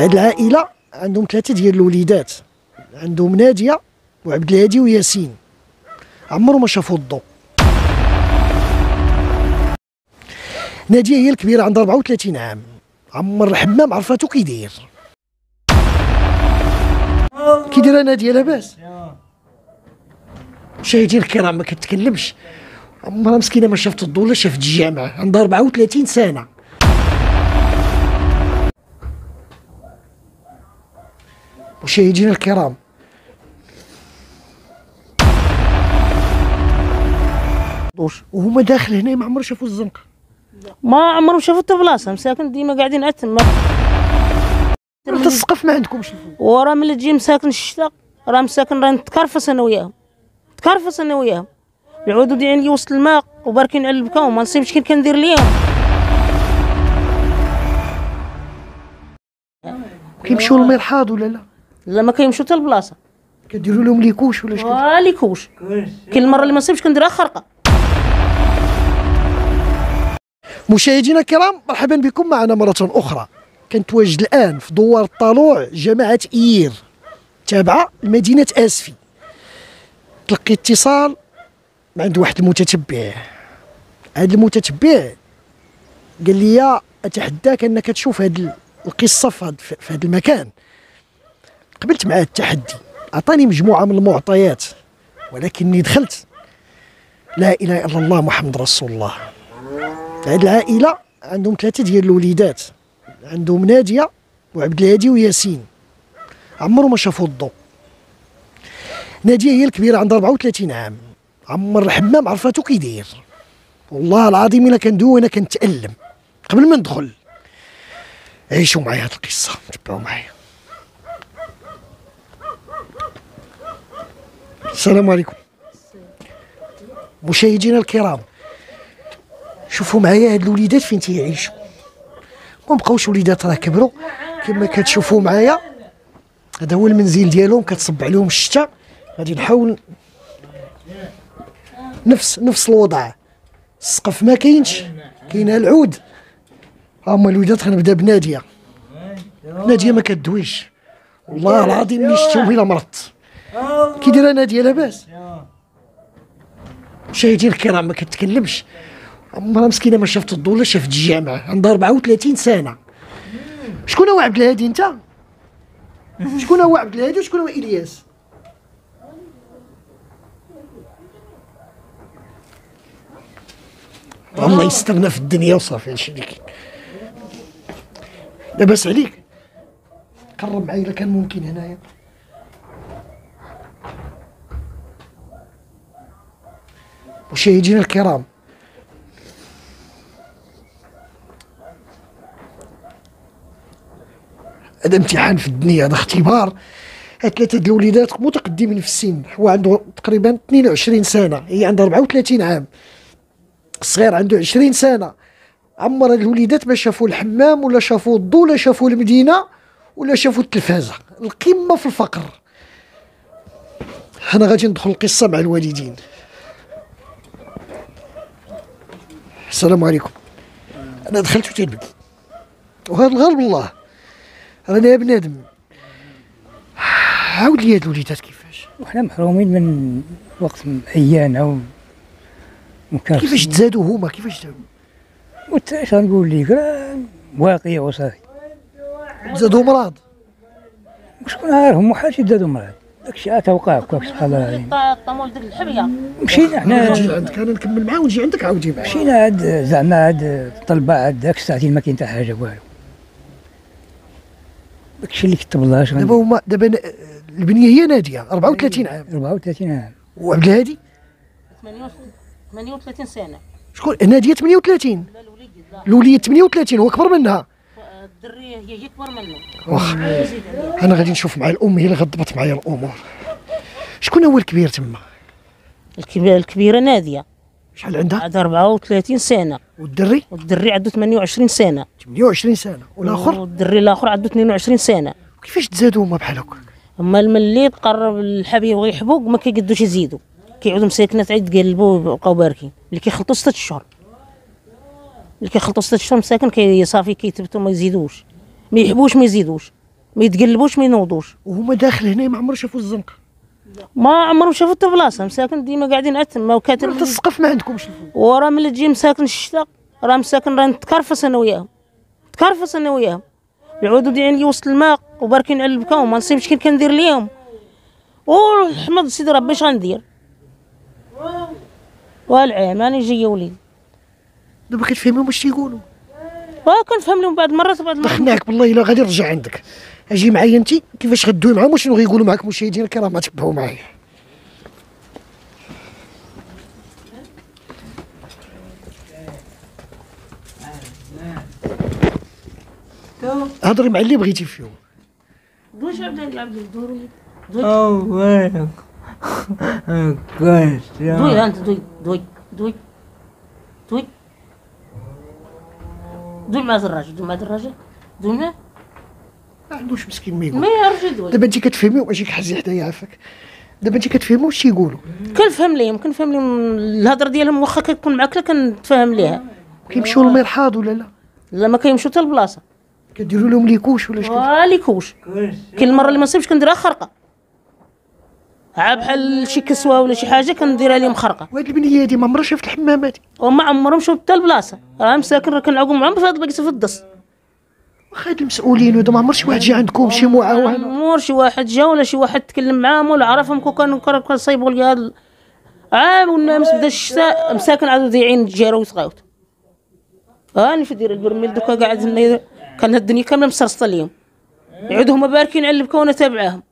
هاد العائلة عندهم ثلاثة ديال الوليدات. عندهم نادية وعبد الهادي وياسين. عمرهم ما شافوا الضوء نادية هي الكبيرة عندها 34 عام. عمر الحمام عرفاتو كي داير كي دايره نادية لاباس؟ مشاهدينا الكرام ما كتكلمش. عمرها مسكينة ما شافت الضوء ولا شافت الجامعة عندها 34 سنة. مشاهدينا الكرام. دوش وهما داخل هنا ما عمرهم شافوا الزنقه ما عمرهم شافوا حتى بلاصه مساكن ديما قاعدين اتم حتى السقف ما عندكمش. وراه ملي تجي مساكن الشتاء راه مساكن راه نتكرفس أنا وياهم. تكرفس أنا وياهم. العودوا ديالي وسط الماء وباركين على البكا وما نصيبش كي كندير ليهم كيمشيو للمرحاض ولا لا؟ لا ما كيمشيو حتى البلاصه كديروا لهم les couches ولا شكون؟ و les couches كل مرة اللي ما نصيبش كنديرها خرقه مشاهدينا الكرام مرحبا بكم معنا مرة أخرى. كنتواجد الآن في دوار الطالوع جماعة إير تابعة لمدينة آسفي. تلقي اتصال من عند واحد المتتبع. هذا المتتبع قال لي أتحداك أنك تشوف هذه هذا في هذا المكان. قبلت معاه التحدي. أعطاني مجموعة من المعطيات ولكني دخلت. لا إله إلا الله محمد رسول الله. هاد العائلة عندهم ثلاثة ديال الوليدات. عندهم نادية وعبد الهادي وياسين. عمرهم ما شافوا الضوء. نادية هي الكبيرة عندها 34 عام. عمر الحمام عرفاتو كي داير والله العظيم إلا كندوي أنا كنتألم. قبل ما ندخل. عيشوا معايا هاد القصة تبعوا معايا. السلام عليكم. مشاهدينا الكرام شوفوا معايا هاد الوليدات فين تيعيشوا. ما بقاوش وليدات راه كبروا كما كتشوفوا معايا. هذا هو المنزل ديالهم كتصب عليهم الشتاء غادي نحاول نفس نفس الوضع. السقف ما كاينش كاين العود. هما الوليدات غنبدأ بنادية. ناديه ما كدويش. والله العظيم ملي شفتهم الا مرضت كي دايره ناديه لاباس. مشاهدينا الكرام ما كتكلمش. عمرها مسكينة ما شافت الضوء ولا شافت الجامعة عندها 34 سنة. شكون هو عبد الهادي أنت؟ شكون هو عبد الهادي وشكون هو إلياس؟ الله يسترنا في الدنيا وصافي هادشي اللي كاين لاباس عليك. قرب معايا الا كان ممكن هنايا. مشاهدينا الكرام. هذا امتحان في الدنيا هذا اختبار. هاد ثلاثة د الوليدات متقدمين في السن. هو عنده تقريبا 22 سنة. هي عندها 34 عام. الصغير عنده 20 سنة. عمر الوليدات ما شافوا الحمام ولا شافوا الضوء ولا شافوا المدينة ولا شافوا التلفازة. القمة في الفقر. أنا غادي ندخل القصة مع الوالدين. السلام عليكم. أنا دخلت وتلبد وهذا الغالب الله. رانا يا بنادم. عاود لي هاد الوليدات كيفاش؟ وحنا محرومين من وقت عيانة و مكافح كيفاش تزادوا هما؟ كيفاش تزادوا؟ اش غنقول لك؟ راه واقع وصافي. زادوا مرض. شكون عارفهم؟ وحال شي دادو مرض. داكشي عاد توقع هكاك سبحان الله طمول ديك الحبية. مشينا حنا نجي لعندك أنا نكمل معاه ونجي عندك عاودي معاه مشينا عاد زعما عاد الطلبة عاد داك الساعتين ما كاين حتى حاجة والو. داكشي اللي كتب الله اش دابا هما دابا البنية هي ناديه 34 عام. 34 عام. وعبد الهادي؟ 38 سنة. شكون؟ ناديه 38 لا الوليد لا. الوليد 38 هو أكبر منها. الدرية هي اكبر منه. واخ أنا غادي نشوف مع الأم هي اللي غتضبط معايا الأمور شكون هو الكبير تما؟ الكبيره الكبيرة نادية. شحال عندها؟ عندها 34 سنة. والدري؟ والدري عنده 28 سنة. 28 سنة. والآخر؟ والدري الآخر عنده 22 سنة. كيفاش تزادوا هما بحال هكا اما ملي تقرب الحبيب بغا يحبوك ما كيقدوش يزيدوا. كيعودوا مساكنات عيد قلبوا ويبقاو باركين اللي كيخلطوا ستة اشهر اللي كيخلطوا ستة اشهر مساكن كي صافي كيثبتوا ما يزيدوش. ما يحبوش ما يزيدوش. ما يتقلبوش ما ينوضوش. وهما داخل هنا ما عمرو شافوا الزنقه ما عمرهم شافوا حتى بلاصة. مساكن ديما قاعدين عتم ما وكاتب حتى السقف ما عندكمش وراه ملي تجي مساكن الشتاء راه مساكن راه نتكرفس أنا وياهم. تكرفس أنا وياهم. العودو ديالي وسط الماء وباركين على البكاو ما نصيبش كي كندير ليهم. والحمد سيدي ربي اش غندير والعام أنا جاية وليد دابا كتفهموا واش تيقولوا آه كنفهم لهم بعض المرات وبعض المرات دخناك بالله إلا غادي نرجع عندك. أجي معايا انت كيفاش غدوي معاهم؟ وشنو غيقولوا معاك مشاهدينا الكرام؟ ما تبعوا معايا. هضري مع اللي بغيتي فيهم. دوش عبد الله عبد الدور أولك كنت دوي أنت دوي دوي دوي. دوي. دوي مع الراجل دوي مع الراجل دوي معاه ما عندوش مسكين ما يقول. ما يعرفش يدوي. دابا انت كتفهمي واش أجي حدايا عافاك. دابا انت كتفهمي واش تيقولوا كنفهم ليهم كنفهم ليهم. الهضرة ديالهم واخا كتكون معاك لا كنتفاهم ليها. كيمشيو للمرحاض ولا لا؟ لا ما كيمشيو حتى البلاصه كديروا لهم les couches ولا شكون؟ و les couches كاين المرة اللي ما نصيبش كنديرها خرقة. عا بحال شي كسوة ولا شي حاجة كنديرها لهم خرقه وهاد البنية هادي ما عمرها شافت الحمامات. وما عمرهم شوف حتى البلاصة. راه مساكن راه كنعاقوا معاهم في هاد البلاصه في الدس. واخا هاد المسؤولين هادو ما عمر شي واحد جا عندكم شي معاونه مور شي واحد جا ولا شي واحد تكلم معاهم ولا عرفهم كون كانوا كنصايبوا لي هاد عام والناس بدا الشتاء مساكن عادوا ضايعين تجاروا وصغاوت هاني في دير البرميل دوكا قاعد هنا كان الدنيا كاملة مسرسطة ليهم يعودوا هما باركين على البكا تابعاهم.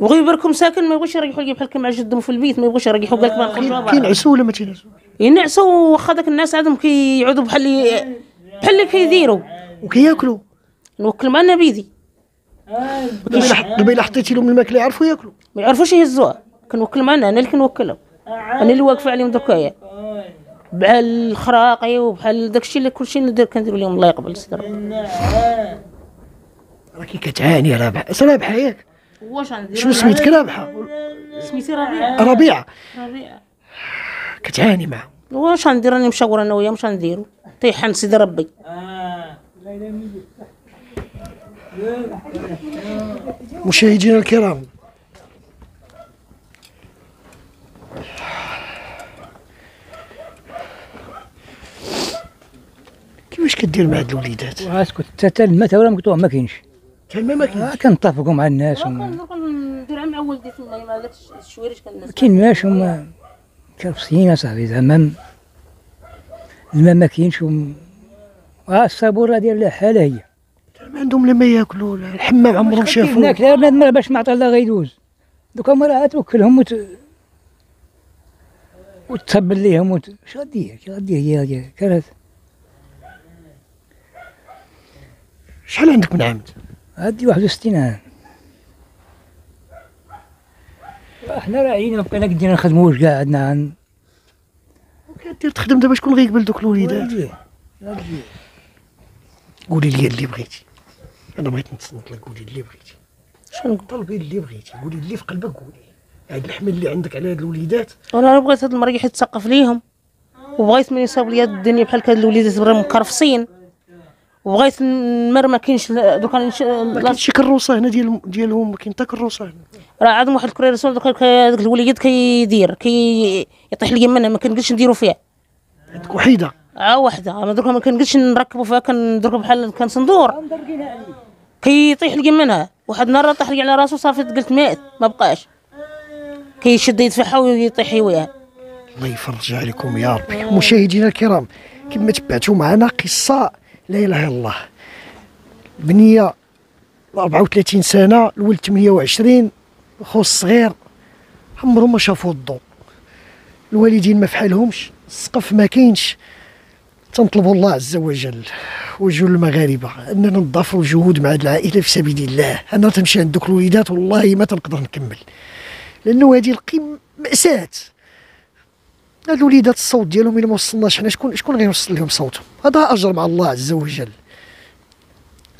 بغيو يبركوا مساكن ما يبغوش يريحوا لي بحال كما جدهم في البيت ما يبغوش يريحوا قال لك ما نخرجوا برا. كينعسوا ولا ما تينعسوا ينعسوا واخا داك الناس عندهم كيعودوا بحال اللي بحال اللي كيديروا. وكياكلوا. نوكل معنا بيدي دابا إلا حطيتي لهم الماكلة يعرفوا ياكلوا. ما يعرفوش يهزوها كنوكل معنا أنا اللي كنوكلهم. أنا اللي واقفة عليهم دوكايا بحال الخراقي وبحال داكشي اللي كلشي ندير كندير لهم الله يقبل سيدي ربي راكي كتعاني ياك واش غندير شنو سميتك رابحه سميتي ربيع. ربيعه ربيع. كتعاني معاه واش غندير راني مشاور أنا وياه واش غنديرو طيحان سيدي ربي. مشاهدينا الكرام. كيفاش كدير مع هاد الوليدات؟ واسكت حتى الماء تا ولا مقطوع ما كاينش. كان ما كاين آه، كنتفقوا مع الناس وما نديرها مع ولدي تما مع داك الشويريش كناس كايناش هما كرفسيين أصاحبي زعما الماء ما كاينش وم- آه الصابوره ديال لا حالة هي. ما عندهم لا ما ياكلوا لا الحمام عمرهم شافوا هناك لا بنادم راه باش ما عطى الله غيدوز دوكا هما راه توكلهم وت... وتهبل ليهم وت... اش غدير اش غدير هي؟ هي كانت شحال عندك من عام؟ هادي 61 عام. إحنا راعيين بقينا قدينا نخدموش كاع عندنا عن كدير تخدم دابا شكون غيقبل دوك الوليدات؟ قولي لي اللي بغيتي. أنا بغيت نتصنت لك قولي اللي بغيتي. شنو؟ طلبي اللي بغيتي قولي اللي في قلبك قولي. هاد الحمل اللي عندك على هاد الوليدات. أنا بغيت هاد المريح يتثقف ليهم. وبغيت من يصاب لي الدنيا بحال هاد الوليدات برا مكرفسين وبغيت نمر ما كاينش دوكا ما كاينش شي كروسة هنا ديال ديالهم ما كاين حتى كروسة هنا. راه عندهم واحد الكريرسون دوكا داك الوليد كيدير كي يطيح لي منها ما كنقدرش نديرو فيها عندك وحيدة. عا وحدة. أنا دوكا ما كنقدرش نركبو فيها كنديرو بحال كان صندور كيطيح لي منها. واحد النهار طاح لي على راسو صافي قلت مات ما بقاش. كيشد يدفعها ويطيح وياها الله يفرج عليكم يا ربي. مشاهدينا الكرام كما تبعتوا معنا قصة لا إله إلا الله. بنية 34 سنة الولد 28 خو الصغير عمرهم ما شافوا الضوء. الوالدين ما فحالهمش السقف ما كاينش. تنطلبوا الله عز وجل وجه المغاربة أننا نضافروا الجهود مع العائلة في سبيل الله. أنا تمشي عند دوك الوليدات والله ما تنقدر نكمل. لأنه هذه القيم مأساة. الوليدات الصوت ديالهم إلا ما وصلناش حنا شكون شكون غيوصل لهم صوتهم؟ هذا أجر مع الله عز وجل.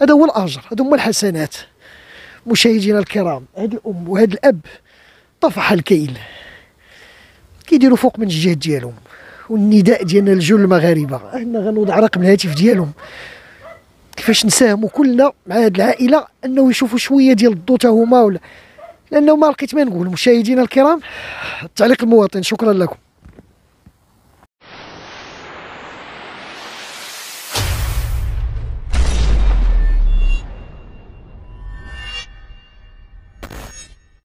هذا هو الأجر هذا هما الحسنات. مشاهدينا الكرام هاد الأم وهاد الأب طفح الكيل. كيديروا فوق من الجهد ديالهم والنداء ديالنا لجل المغاربة. أنا غنوضع رقم الهاتف ديالهم. كيفاش نساهموا كلنا مع هذه العائلة؟ أنه يشوفوا شوية ديال الضوء تا هما ولا لأنه ما لقيت ما نقول. مشاهدينا الكرام التعليق المواطن شكرا لكم.